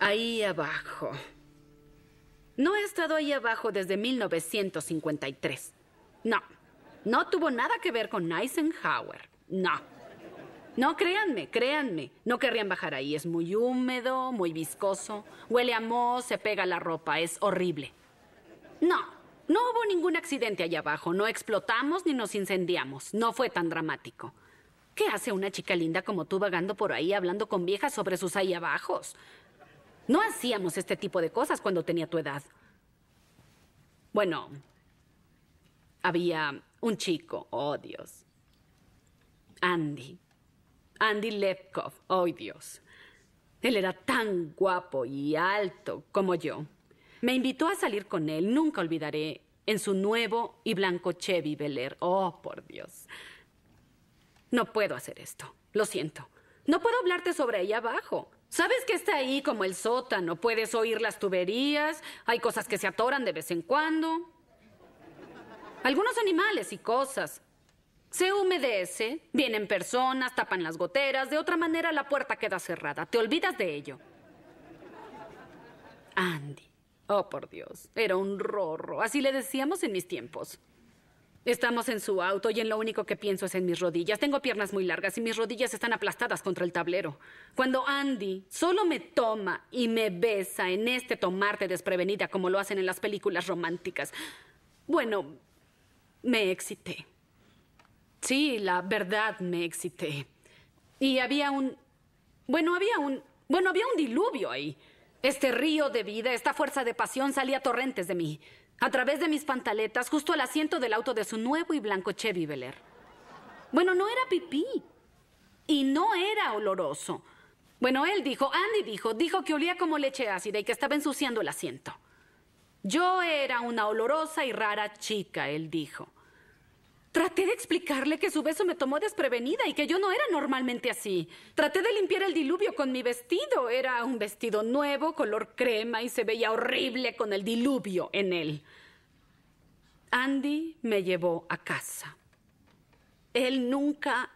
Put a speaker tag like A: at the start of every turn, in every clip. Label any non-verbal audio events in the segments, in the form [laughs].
A: Ahí abajo. No he estado ahí abajo desde 1953. No. No tuvo nada que ver con Eisenhower. No. No, créanme, créanme. No querrían bajar ahí. Es muy húmedo, muy viscoso. Huele a moho, se pega la ropa. Es horrible. No. No hubo ningún accidente allá abajo. No explotamos ni nos incendiamos. No fue tan dramático. ¿Qué hace una chica linda como tú vagando por ahí hablando con viejas sobre sus ahí abajos? No hacíamos este tipo de cosas cuando tenía tu edad. Bueno, había un chico, oh Dios. Andy. Andy Lepkov, oh Dios. Él era tan guapo y alto como yo. Me invitó a salir con él, nunca olvidaré, en su nuevo y blanco Chevy Bel Air. Oh, por Dios. No puedo hacer esto. Lo siento. No puedo hablarte sobre ahí abajo. Sabes que está ahí como el sótano. Puedes oír las tuberías. Hay cosas que se atoran de vez en cuando. Algunos animales y cosas. Se humedece, vienen personas, tapan las goteras. De otra manera la puerta queda cerrada. Te olvidas de ello. Andy. Oh, por Dios. Era un rorro. Así le decíamos en mis tiempos. Estamos en su auto y en lo único que pienso es en mis rodillas. Tengo piernas muy largas y mis rodillas están aplastadas contra el tablero. Cuando Andy solo me toma y me besa en este tomarte desprevenida como lo hacen en las películas románticas, bueno, me excité. Sí, la verdad me excité. Y había un... Bueno, había un... Bueno, había un diluvio ahí. Este río de vida, esta fuerza de pasión salía torrentes de mí a través de mis pantaletas, justo al asiento del auto de su nuevo y blanco Chevy Bel Air. Bueno, no era pipí. Y no era oloroso. Bueno, él dijo, Andy dijo, dijo que olía como leche ácida y que estaba ensuciando el asiento. Yo era una olorosa y rara chica, él dijo. Traté de explicarle que su beso me tomó desprevenida y que yo no era normalmente así. Traté de limpiar el diluvio con mi vestido. Era un vestido nuevo, color crema, y se veía horrible con el diluvio en él. Andy me llevó a casa. Él nunca,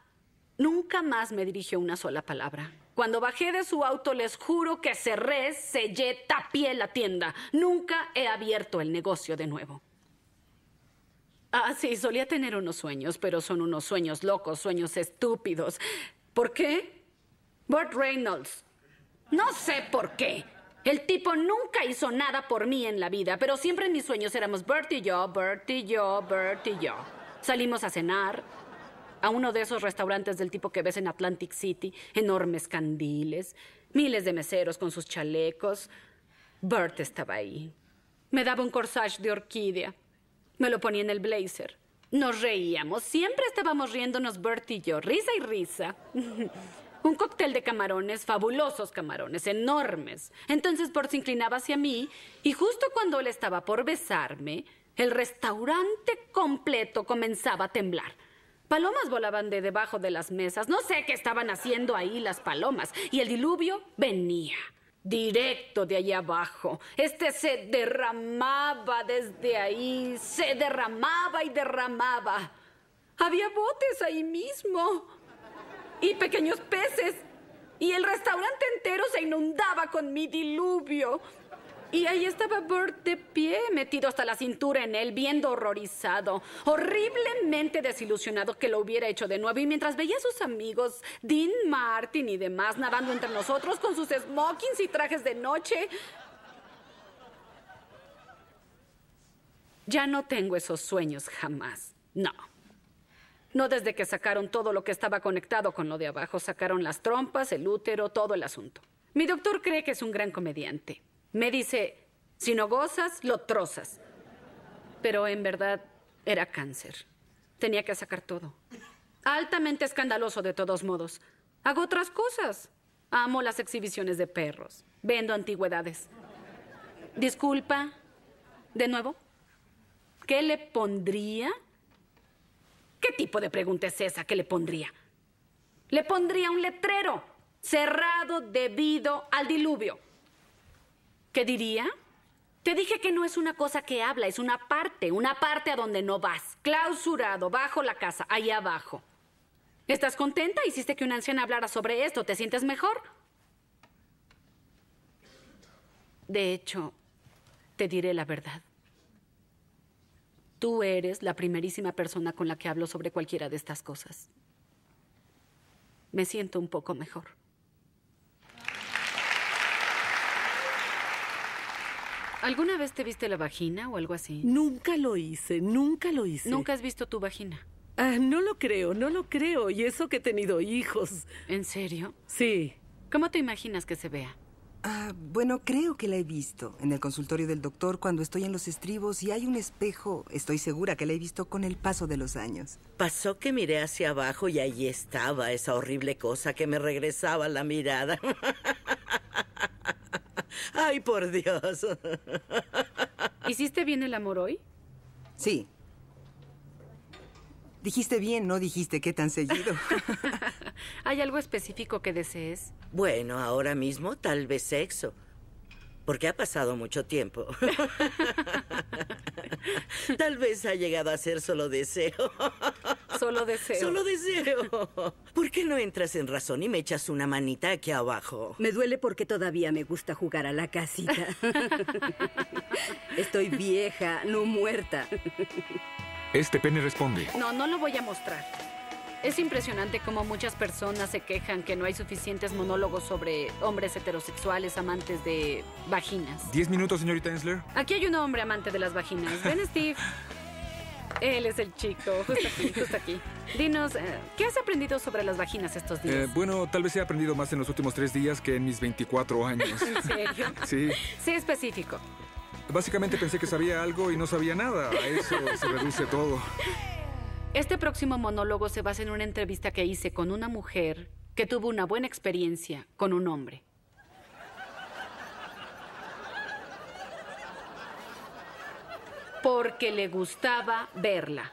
A: nunca más me dirigió una sola palabra. Cuando bajé de su auto, les juro que cerré, sellé, tapié la tienda. Nunca he abierto el negocio de nuevo. Ah, sí, solía tener unos sueños, pero son unos sueños locos, sueños estúpidos. ¿Por qué? Burt Reynolds. No sé por qué. El tipo nunca hizo nada por mí en la vida, pero siempre en mis sueños éramos Bert y yo, Bert y yo, Bert y yo. Salimos a cenar a uno de esos restaurantes del tipo que ves en Atlantic City, enormes candiles, miles de meseros con sus chalecos. Bert estaba ahí. Me daba un corsage de orquídea. Me lo ponía en el blazer. Nos reíamos. Siempre estábamos riéndonos Bert y yo. Risa y risa. [laughs] Un cóctel de camarones, fabulosos camarones, enormes. Entonces Bert se inclinaba hacia mí y justo cuando él estaba por besarme, el restaurante completo comenzaba a temblar. Palomas volaban de debajo de las mesas. No sé qué estaban haciendo ahí las palomas. Y el diluvio venía directo de allá abajo. Este se derramaba desde ahí, se derramaba y derramaba. Había botes ahí mismo y pequeños peces. Y el restaurante entero se inundaba con mi diluvio. Y ahí estaba Bert de pie, metido hasta la cintura en él, viendo horrorizado, horriblemente desilusionado que lo hubiera hecho de nuevo. Y mientras veía a sus amigos, Dean Martin y demás, nadando entre nosotros con sus smokings y trajes de noche. Ya no tengo esos sueños jamás. No. No desde que sacaron todo lo que estaba conectado con lo de abajo. Sacaron las trompas, el útero, todo el asunto. Mi doctor cree que es un gran comediante. Me dice, si no gozas, lo trozas. Pero en verdad era cáncer. Tenía que sacar todo. Altamente escandaloso de todos modos. Hago otras cosas. Amo las exhibiciones de perros. Vendo antigüedades. Disculpa. ¿De nuevo? ¿Qué le pondría? ¿Qué tipo de pregunta es esa que le pondría? Le pondría un letrero cerrado debido al diluvio. ¿Qué diría? Te dije que no es una cosa que habla, es una parte, una parte a donde no vas. Clausurado, bajo la casa, ahí abajo. ¿Estás contenta? Hiciste que una anciana hablara sobre esto. ¿Te sientes mejor? De hecho, te diré la verdad. Tú eres la primerísima persona con la que hablo sobre cualquiera de estas cosas. Me siento un poco mejor. ¿Alguna vez te viste la vagina o algo así?
B: Nunca lo hice, nunca lo hice.
A: ¿Nunca has visto tu vagina?
B: Ah, no lo creo, no lo creo. Y eso que he tenido hijos.
A: ¿En serio?
B: Sí.
A: ¿Cómo te imaginas que se vea?
C: Ah, bueno, creo que la he visto en el consultorio del doctor cuando estoy en los estribos y hay un espejo. Estoy segura que la he visto con el paso de los años.
D: Pasó que miré hacia abajo y ahí estaba esa horrible cosa que me regresaba la mirada. [laughs] Ay, por Dios.
A: ¿Hiciste bien el amor hoy?
C: Sí. Dijiste bien, no dijiste qué tan seguido. [laughs]
A: ¿Hay algo específico que desees?
D: Bueno, ahora mismo tal vez sexo. Porque ha pasado mucho tiempo. [laughs] [laughs] Tal vez ha llegado a ser solo deseo.
A: Solo deseo.
D: Solo deseo. [laughs] ¿Por qué no entras en razón y me echas una manita aquí abajo?
E: Me duele porque todavía me gusta jugar a la casita. [laughs] Estoy vieja, no muerta.
F: Este pene responde.
A: No, no lo voy a mostrar. Es impresionante cómo muchas personas se quejan que no hay suficientes monólogos sobre hombres heterosexuales amantes de vaginas.
F: Diez minutos, señorita Ensler.
A: Aquí hay un hombre amante de las vaginas. Ven, [laughs] Steve. Él es el chico, justo aquí, justo aquí. Dinos, eh, ¿qué has aprendido sobre las vaginas estos días?
F: Eh, bueno, tal vez he aprendido más en los últimos tres días que en mis 24 años. [laughs]
A: ¿En serio?
F: Sí.
A: Sí, específico.
F: Básicamente pensé que sabía algo y no sabía nada. A eso se reduce todo.
A: Este próximo monólogo se basa en una entrevista que hice con una mujer que tuvo una buena experiencia con un hombre. Porque le gustaba verla.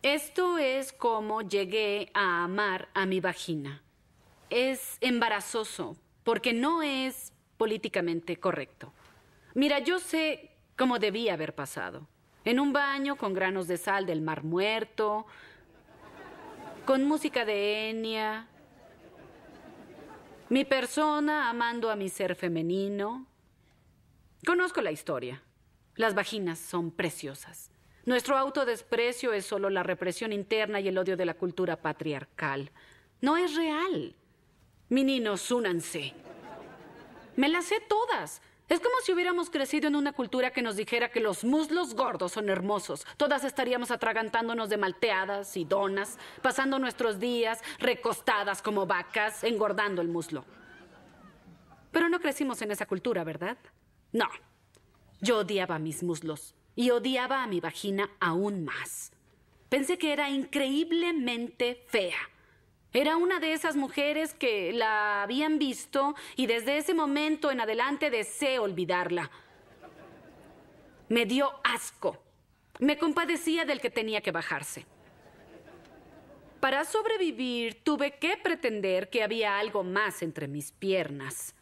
A: Esto es como llegué a amar a mi vagina. Es embarazoso porque no es políticamente correcto. Mira, yo sé cómo debía haber pasado. En un baño con granos de sal del mar muerto, con música de Enya, mi persona amando a mi ser femenino. Conozco la historia. Las vaginas son preciosas. Nuestro autodesprecio es solo la represión interna y el odio de la cultura patriarcal. No es real. Meninos, únanse. Me las sé todas. Es como si hubiéramos crecido en una cultura que nos dijera que los muslos gordos son hermosos. Todas estaríamos atragantándonos de malteadas y donas, pasando nuestros días recostadas como vacas, engordando el muslo. Pero no crecimos en esa cultura, ¿verdad? No. Yo odiaba mis muslos y odiaba a mi vagina aún más. Pensé que era increíblemente fea. Era una de esas mujeres que la habían visto y desde ese momento en adelante deseé olvidarla. Me dio asco. Me compadecía del que tenía que bajarse. Para sobrevivir tuve que pretender que había algo más entre mis piernas.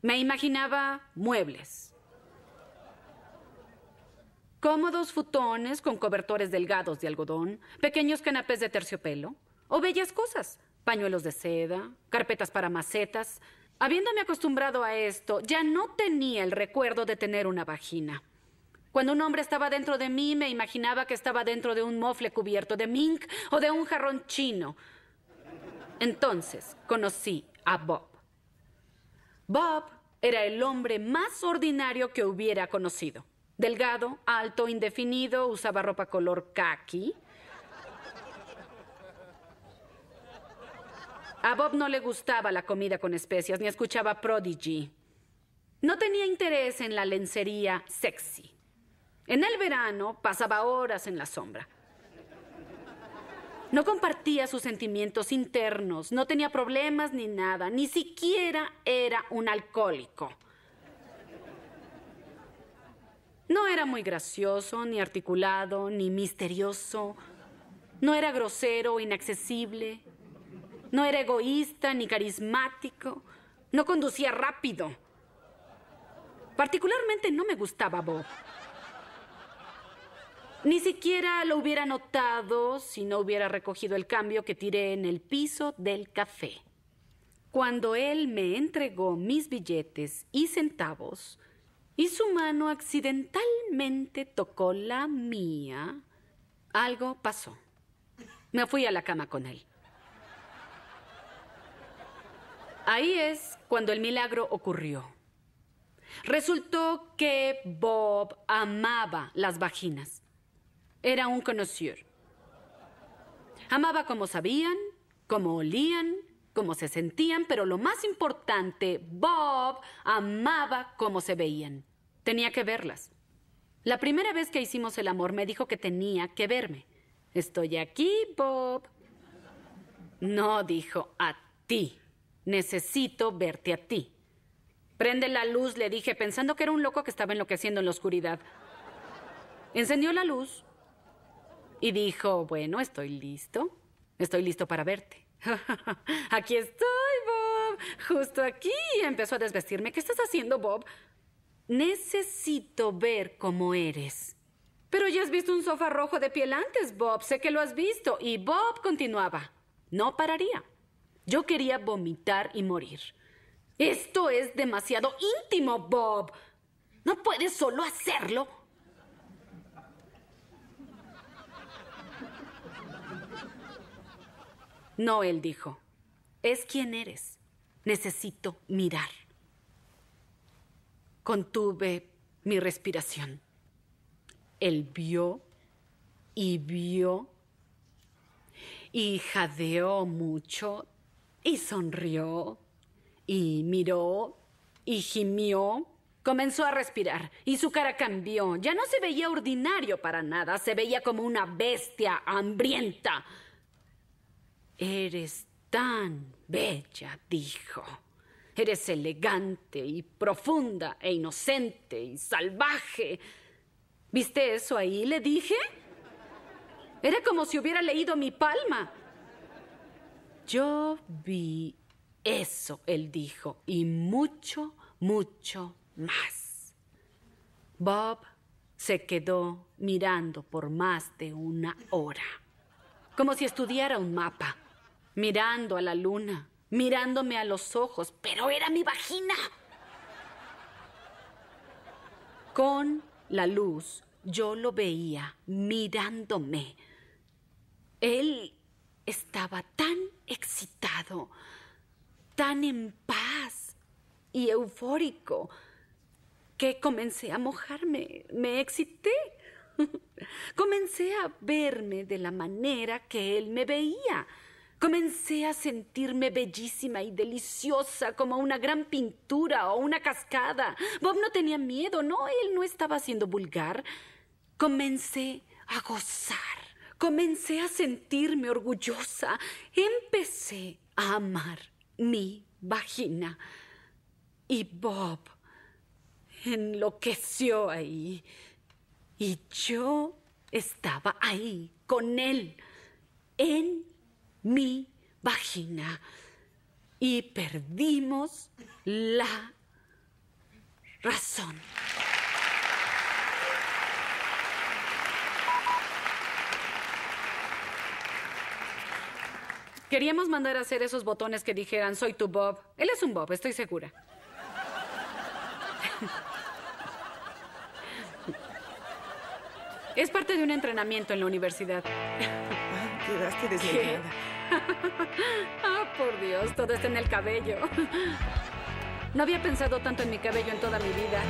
A: Me imaginaba muebles. Cómodos futones con cobertores delgados de algodón, pequeños canapés de terciopelo, o bellas cosas, pañuelos de seda, carpetas para macetas. Habiéndome acostumbrado a esto, ya no tenía el recuerdo de tener una vagina. Cuando un hombre estaba dentro de mí, me imaginaba que estaba dentro de un mofle cubierto de mink o de un jarrón chino. Entonces conocí a Bob. Bob era el hombre más ordinario que hubiera conocido. Delgado, alto, indefinido, usaba ropa color khaki. A Bob no le gustaba la comida con especias ni escuchaba Prodigy. No tenía interés en la lencería sexy. En el verano pasaba horas en la sombra. No compartía sus sentimientos internos, no tenía problemas ni nada, ni siquiera era un alcohólico. No era muy gracioso, ni articulado, ni misterioso. No era grosero o inaccesible. No era egoísta ni carismático. No conducía rápido. Particularmente no me gustaba Bob. Ni siquiera lo hubiera notado si no hubiera recogido el cambio que tiré en el piso del café. Cuando él me entregó mis billetes y centavos y su mano accidentalmente tocó la mía, algo pasó. Me fui a la cama con él. Ahí es cuando el milagro ocurrió. Resultó que Bob amaba las vaginas. Era un conocido. Amaba cómo sabían, cómo olían, cómo se sentían, pero lo más importante, Bob amaba cómo se veían. Tenía que verlas. La primera vez que hicimos el amor me dijo que tenía que verme. Estoy aquí, Bob. No, dijo, a ti. Necesito verte a ti. Prende la luz, le dije, pensando que era un loco que estaba enloqueciendo en la oscuridad. Encendió la luz y dijo, bueno, estoy listo. Estoy listo para verte. [laughs] aquí estoy, Bob. Justo aquí. Empezó a desvestirme. ¿Qué estás haciendo, Bob? Necesito ver cómo eres. Pero ya has visto un sofá rojo de piel antes, Bob. Sé que lo has visto. Y Bob continuaba. No pararía. Yo quería vomitar y morir. Esto es demasiado íntimo, Bob. ¿No puedes solo hacerlo? No, él dijo. Es quien eres. Necesito mirar. Contuve mi respiración. Él vio y vio y jadeó mucho y sonrió, y miró, y gimió. Comenzó a respirar, y su cara cambió. Ya no se veía ordinario para nada, se veía como una bestia hambrienta. Eres tan bella, dijo. Eres elegante y profunda e inocente y salvaje. ¿Viste eso ahí? Le dije. Era como si hubiera leído mi palma. Yo vi eso, él dijo, y mucho, mucho más. Bob se quedó mirando por más de una hora, como si estudiara un mapa, mirando a la luna, mirándome a los ojos, pero era mi vagina. Con la luz yo lo veía mirándome. Él estaba tan excitado, tan en paz y eufórico, que comencé a mojarme, me excité. [laughs] Comencé a verme de la manera que él me veía. Comencé a sentirme bellísima y deliciosa como una gran pintura o una cascada. Bob no tenía miedo, no, él no estaba siendo vulgar. Comencé a gozar. Comencé a sentirme orgullosa. Empecé a amar mi vagina. Y Bob enloqueció ahí. Y yo estaba ahí con él, en mi vagina. Y perdimos la razón. Queríamos mandar a hacer esos botones que dijeran soy tu Bob. Él es un Bob, estoy segura. Es parte de un entrenamiento en la universidad.
C: Quedaste desmayada. [laughs]
A: Ah, por Dios, todo está en el cabello. No había pensado tanto en mi cabello en toda mi vida.